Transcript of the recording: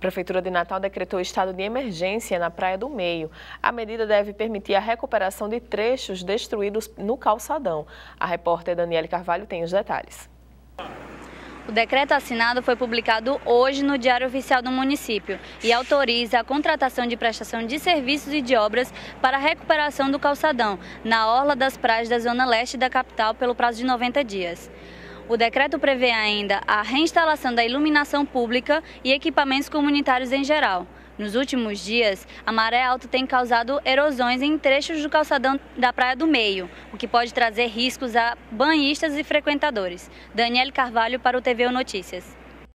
Prefeitura de Natal decretou estado de emergência na Praia do Meio. A medida deve permitir a recuperação de trechos destruídos no calçadão. A repórter Daniele Carvalho tem os detalhes. O decreto assinado foi publicado hoje no Diário Oficial do município e autoriza a contratação de prestação de serviços e de obras para a recuperação do calçadão na orla das praias da zona leste da capital pelo prazo de 90 dias. O decreto prevê ainda a reinstalação da iluminação pública e equipamentos comunitários em geral. Nos últimos dias, a maré alta tem causado erosões em trechos do calçadão da Praia do Meio, o que pode trazer riscos a banhistas e frequentadores. Daniele Carvalho para o TV Notícias.